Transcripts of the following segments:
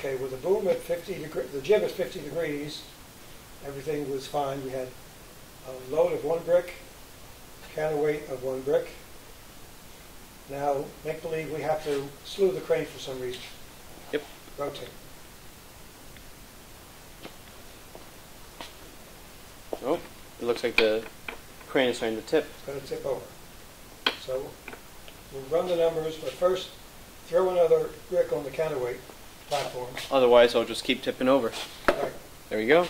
Okay, with the boom at 50 degrees, the jib at 50 degrees, everything was fine. We had a load of one brick, counterweight of one brick. Now, make believe we have to slew the crane for some reason. Yep. Rotate. Oh, it looks like the crane is starting to tip. It's going to tip over. So we'll run the numbers, but first throw another brick on the counterweight platform. Otherwise, I'll just keep tipping over. Right. There we go.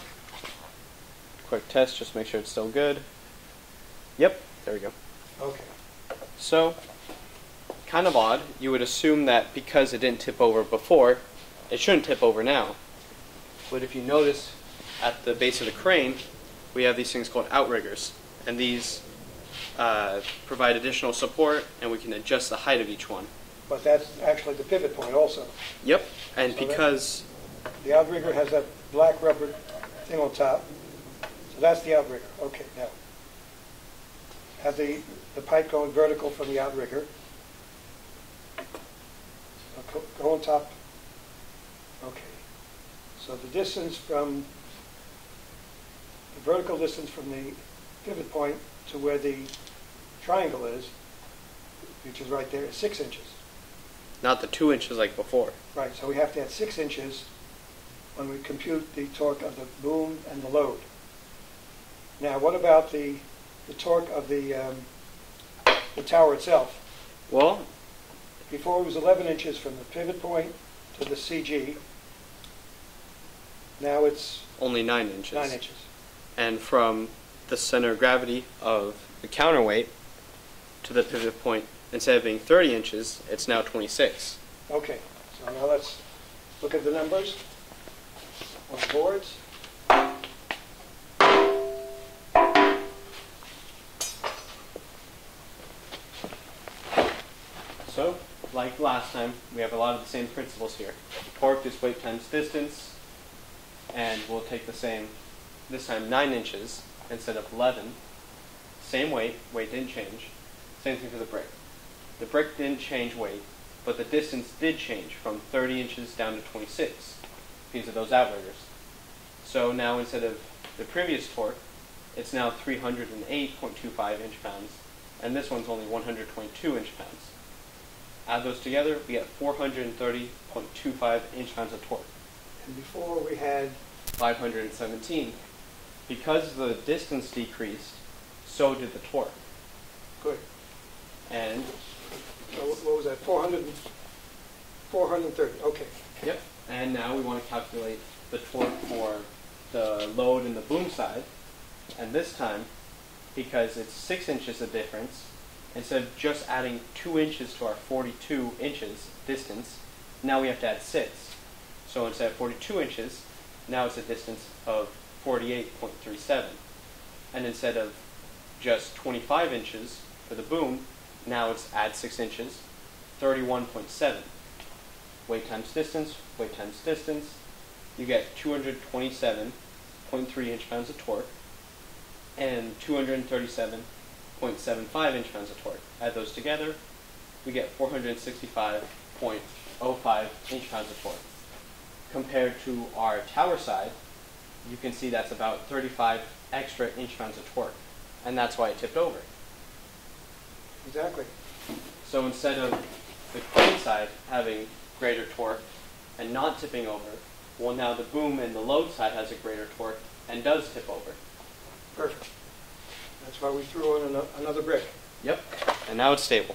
Quick test, just make sure it's still good. Yep, there we go. Okay. So, kind of odd. You would assume that because it didn't tip over before, it shouldn't tip over now. But if you notice at the base of the crane, we have these things called outriggers. And these uh, provide additional support, and we can adjust the height of each one. But that's actually the pivot point also. Yep. And So because The outrigger has that black rubber thing on top. So that's the outrigger. Okay, now. Have the, the pipe going vertical from the outrigger. So Go go on top. Okay. So the distance from, the vertical distance from the pivot point to where the triangle is, which is right there, is six inches. Not the two inches like before. Right, so we have to add six inches when we compute the torque of the boom and the load. Now, what about the, the torque of the, um, the tower itself? Well, Before it was 11 inches from the pivot point to the CG. Now it's only nine inches. nine inches. and from the center of gravity of the counterweight to the pivot point, instead of being 30 inches, it's now 26. Okay, so now let's look at the numbers on the boards. So, like last time, we have a lot of the same principles here. Torque is weight times distance, and we'll take the same, this time 9 inches instead of 11. Same weight, weight didn't change. Same thing for the brick. The brick didn't change weight, but the distance did change from 30 inches down to 26 because of those outriggers. So now instead of the previous torque, it's now 308.25 inch pounds, and this one's only 122 inch pounds. Add those together, we get 430.25 inch pounds of torque. And before we had 517. Because the distance decreased, so did the torque. Good. And, So what was that, 400, 430, okay. yep, and now we want to calculate the torque for the load in the boom side. And this time, because it's 6 inches of difference, instead of just adding 2 inches to our 42 inches distance, now we have to add 6. So instead of 42 inches, now it's a distance of 48.37. And instead of just 25 inches for the boom, now it's add 6 inches, 31.7. Weight times distance, weight times distance, you get 227.3 inch pounds of torque and 237.75 inch pounds of torque. Add those together, we get 465.05 inch pounds of torque. Compared to our tower side, you can see that's about 35 extra inch pounds of torque, and that's why it tipped over. Exactly. So instead of the crane side having greater torque and not tipping over, well now the boom and the load side has a greater torque and does tip over. Perfect. That's why we threw in ano- another brick. Yep. And now it's stable.